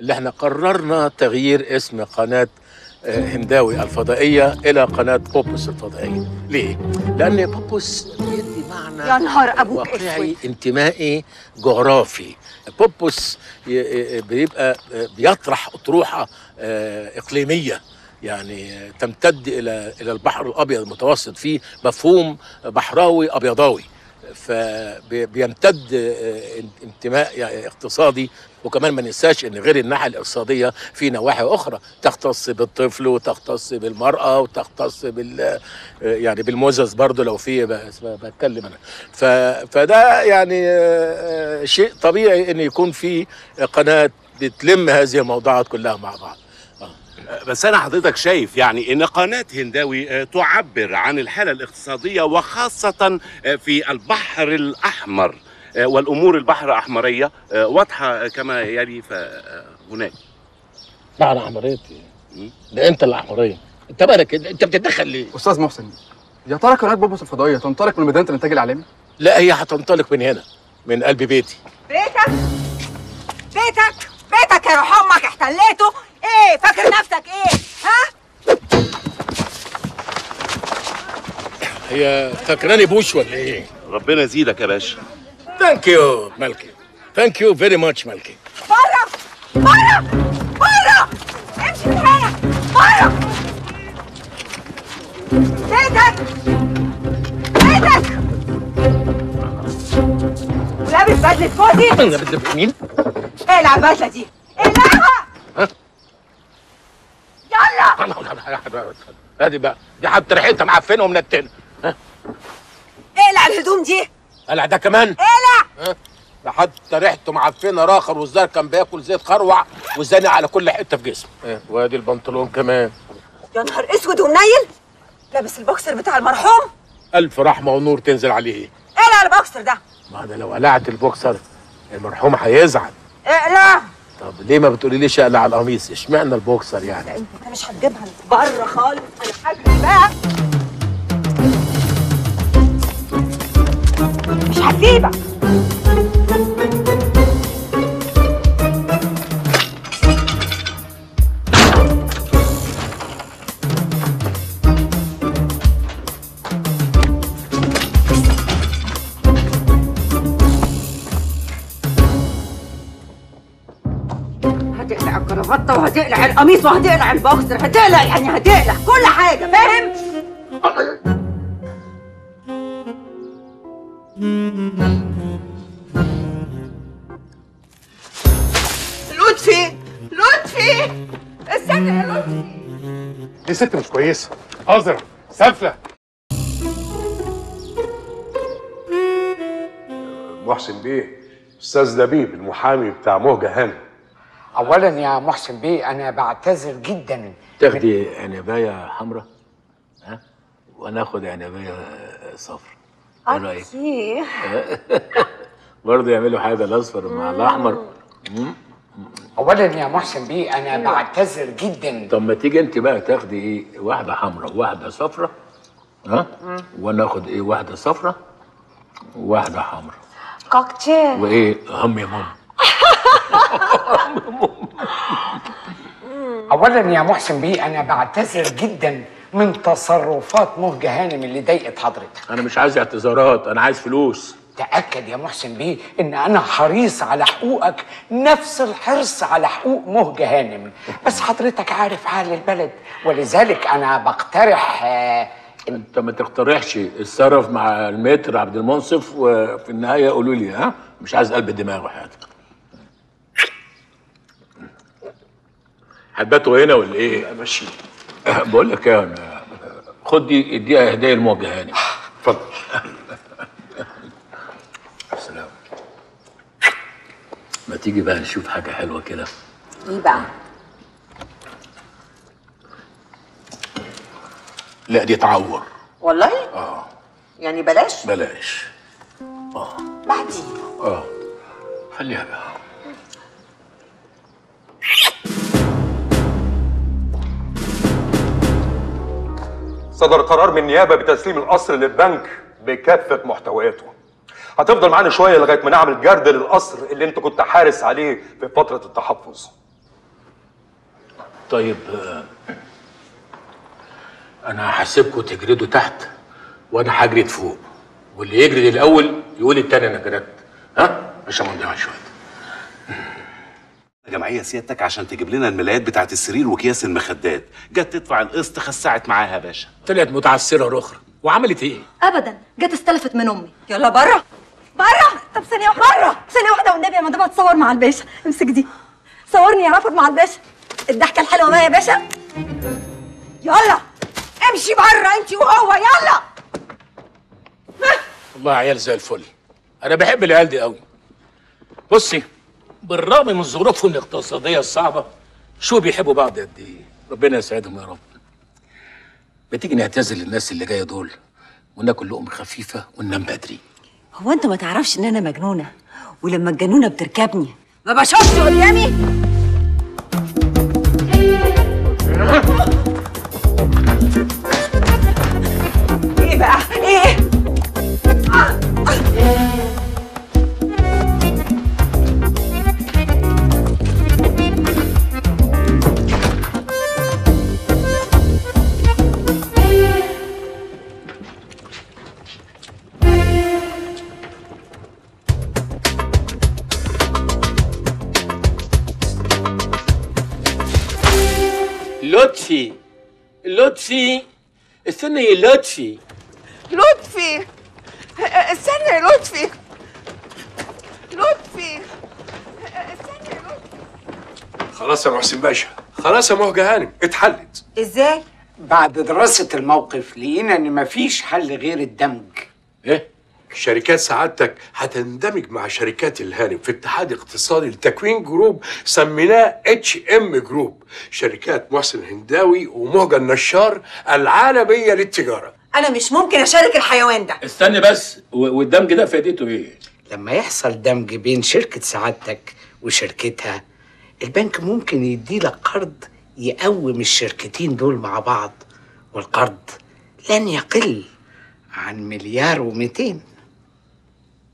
اللي إحنا قررنا تغيير اسم قناة آه، هنداوي الفضائية إلى قناة بوبوس الفضائية ليه؟ لأن بوبوس بيدي معنى يا نهار أبوك واقعي. انتمائي جغرافي بوبوس ي- بيبقى بيطرح أطروحة آه، إقليمية يعني آه، تمتد إلى إلى البحر الأبيض المتوسط فيه مفهوم بحراوي أبيضاوي فبيمتد آه، انتماء يعني اقتصادي وكمان ما ننساش إن غير الناحية الاقتصادية في نواحي أخرى تختص بالطفل وتختص بالمرأة وتختص بال آه، يعني بالمزز برضو لو في بتكلم أنا. ف... فده يعني آه، شيء طبيعي إن يكون في قناة بتلم هذه الموضوعات كلها مع بعض. بس أنا حضرتك شايف يعني إن قناة هنداوي آه، تعبر عن الحالة الاقتصادية وخاصة آه، في البحر الأحمر آه، والأمور البحر الأحمرية واضحة كما يلي فهناك. لا أنا احمريتي ده انت اللي احمريه أنت مالك؟ أنت بتتدخل ليه؟ أستاذ محسن يا ترى قناه بوبوس الفضائية تنطلق من مدينة الإنتاج الاعلامي لا هي هتنطلق من هنا من قلب بيتي. بيتك! بيتك! بيتك يا روح أمك احتليته! إيه؟ فاكر نفسك إيه؟ ها؟ هي فاكراني بوش ولا إيه؟ ربنا يزيدك يا باشا. thank you مالكي thank you very much مالكي بره! بره! بره! امشي من هنا بره! بيتك بيتك ولابس بدلة فوزي؟ أنا بدي مين؟ اقلع البدلة دي؟ اقلعها ادي بقى. دي حتى ريحتها معفنة ومنتنة. اقلع الهدوم دي. قلع ده كمان؟ اقلع. ده حتى ريحته معفنة راخر والزار كان بياكل زيت خروع وزانق على كل حتة في جسمه. وادي البنطلون كمان. يا نهار اسود ومنيل. لابس البوكسر بتاع المرحوم. ألف رحمة ونور تنزل عليه. اقلع البوكسر ده. ما ده لو قلعت البوكسر المرحوم هيزعل. اقلع. طب ليه ما بتقولي ليش اقلع القميص؟ اشمعنى البوكسر يعني؟ انت مش هتجيبها بره خالص أنا هجري بقى. مش هسيبك. الكرافته وهتقلع القميص وهتقلع البوكسر هتقلع يعني هتقلع كل حاجة فاهم؟ لطفي لطفي استنى يا لطفي. دي ست مش كويسة. قذرة سافله محسن بيه أستاذ لبيب المحامي بتاع مهجة هانم اولا يا محسن بيه أنا بعتذر جدا. تاخدي عنبايه حمراء ها؟ وناخد عنبايه صفر. إيه رأيك؟ إيه برضه يعملوا حاجة الأصفر مع الأحمر. اولا يا محسن بيه أنا بعتذر جدا. طب ما تيجي أنت بقى تاخدي إيه؟ واحدة حمراء وواحده صفراء ها؟ وناخد إيه؟ واحدة صفراء وواحده حمراء. كوكتيل. وإيه؟ هم يا ماما اولا يا محسن بيه أنا بعتذر جدا من تصرفات مهجة هانم اللي ضايقت حضرتك. أنا مش عايز اعتذارات أنا عايز فلوس. تأكد يا محسن بيه إن أنا حريص على حقوقك نفس الحرص على حقوق مهجة هانم. بس حضرتك عارف حال البلد ولذلك أنا بقترح آه، أنت ما تقترحش اتصرف مع المتر عبد المنصف وفي النهاية قولوا لي ها؟ مش عايز قلب دماغ وحياتك هتباتوا هنا ولا إيه؟ ماشي. بقول لك إيه خد دي اديها هدية لموجه هاني. اتفضل. سلام ما تيجي بقى نشوف حاجة حلوة كده؟ إيه بقى؟ لا دي تعور. والله؟ آه. يعني بلاش؟ بلاش. بعدين آه. خليها بقى. صدر قرار من النيابه بتسليم القصر للبنك بكافة محتوياته. هتفضل معانا شوية لغاية ما نعمل جرد للقصر اللي انت كنت حارس عليه في فترة التحفظ. طيب آه، أنا هسيبكم تجردوا تحت وأنا هجرد فوق واللي يجرد الأول يقول التاني أنا جردت ها؟ عشان ما نضيعش وقت. جمعية سيادتك عشان تجيب لنا الملايات بتاعت السرير وأكياس المخدات. جت تدفع القسط خسعت معاها يا باشا. طلعت متعسرة أخرى وعملت إيه؟ ابدا. جت استلفت من أمي. يلا بره بره طب ثانية واحدة. بره ثانية واحدة والنبي يا مدام هتصور مع الباشا. امسك دي. صورني يا رافض مع الباشا. الضحكة الحلوة بقى يا باشا. يلا. امشي بره انت وهو. يلا. والله عيال زي الفل. أنا بحب العيال دي قوي بصي بالرغم من ظروفهم الاقتصادية الصعبة شو بيحبوا بعض قد إيه ربنا يسعدهم يا رب. ما تيجي نعتذر للناس اللي جاية دول وناكل لقمة خفيفة وننام بدري؟ هو انت ما تعرفش ان أنا مجنونة؟ ولما الجنونة بتركبني ما بشوفش قدامي إيه بقى؟ إيه؟ لطفي. لطفي. استنى يا لطفي. لطفي. استنى يا لطفي. لطفي. استنى يا لطفي. خلاص يا محسن باشا. خلاص يا مهجة هانم. اتحلت. إزاي؟ بعد دراسة الموقف لقينا إن مفيش حل غير الدمج. إيه؟ شركات سعادتك هتندمج مع شركات الهانم في اتحاد اقتصادي لتكوين group سميناه HM group شركات محسن هنداوي ومهجة النشار العالمية للتجارة. أنا مش ممكن أشارك الحيوان ده. استنى بس والدمج ده فائدته إيه؟ لما يحصل دمج بين شركة سعادتك وشركتها البنك ممكن يديلك قرض يقوم الشركتين دول مع بعض والقرض لن يقل عن مليار ومئتين.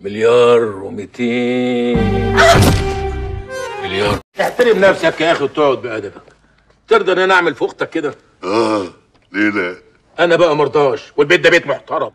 مليار ومئتين مليار. احترم نفسك يا أخي وتقعد بأدبك. ترضى إن أنا أعمل في أختك كده؟ آه ليه لا؟ أنا بقى مرضاش والبيت ده بيت محترم.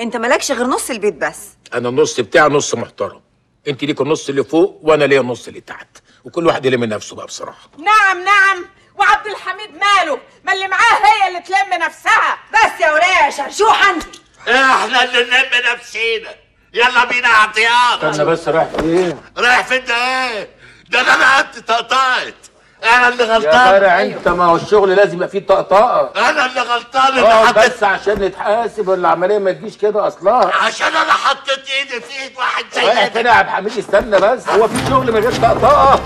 أنت مالكش غير نص البيت بس. أنا النص بتاعي نص محترم. أنت ليك النص اللي فوق وأنا ليا النص اللي تحت. وكل واحد يلم نفسه بقى بصراحة. نعم نعم. وعبد الحميد ماله. ما اللي معاه هي اللي تلم نفسها. بس يا وليه يا شرشوحة. انت إحنا اللي نلم نفسينا. يلا بينا اعطيات استنى بس رايح فين؟ رايح فين ده؟ إيه ده أنا نقدت طقطقت أنا اللي يا غلطان. فرع انت ما هو الشغل لازم يبقى فيه طقطقه أنا اللي غلطان اللي حطيت بس عشان نتحاسب والعملية ما تجيش كده اصلها عشان أنا حطيت ايدي في ايد واحد رايح زي فين يا عبد الحميد؟ استنى بس. هو في شغل من غير طقطقه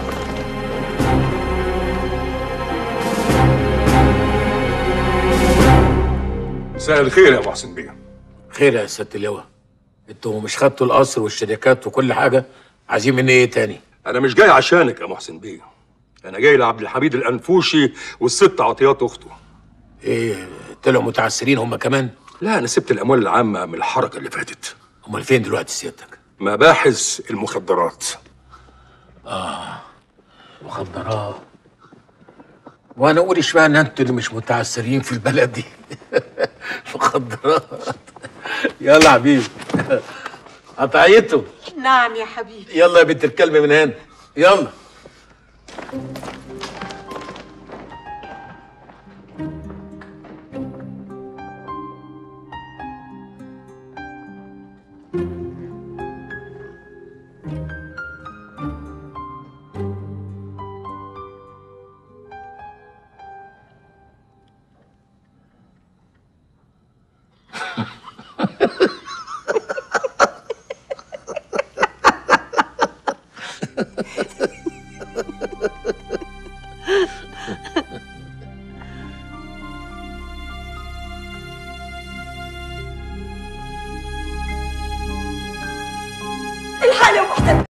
مساء الخير يا محسن بيه. خير يا سياده اللواء أنتوا مش خدتوا القصر والشركات وكل حاجة عايزين مني إيه تاني؟ أنا مش جاي عشانك يا محسن بيه. أنا جاي لعبد الحميد الأنفوشي والست عطيات أخته. إيه طلعوا متعسرين هم كمان؟ لا أنا سبت الأموال العامة من الحركة اللي فاتت. أمال فين دلوقتي سيادتك؟ مباحث المخدرات. مخدرات. وأنا أقول إشمعنى أنتوا اللي مش متعسرين في البلد دي؟ مخدرات. يلا يا حبيبي. قطعيته نعم يا حبيبي. يلا يا بنت الكلب من هنا. يلا. محسن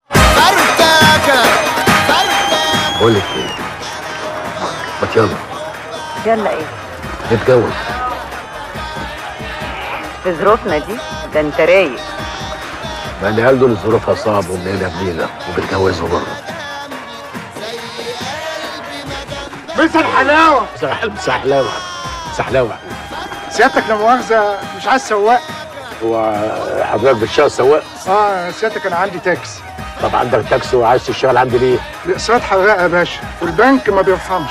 بقول لك إيه ما يلا يلا إيه نتجوز في ظروفنا دي؟ ده انت رايق. ما العيال دول ظروفها صعب ومنيلة بنيلة وبيتجوزوا بره. فيصل حلاوه سحلاوة. سحلاوة. سيادتك لا مؤاخذه مش عايز سواق. هو حضرتك بتشتغل سواق؟ آه سيادتك أنا عندي تاكسي طب عندك تاكسي وعايز تشتغل عندي ليه؟ الاقساط حراقه يا باشا. والبنك ما بيرحمش.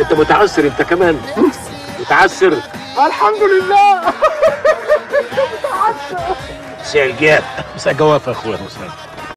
انت متعسر انت كمان. متعسر. الحمد لله. مساء الجاب. مساء جواف يا اخويا مساء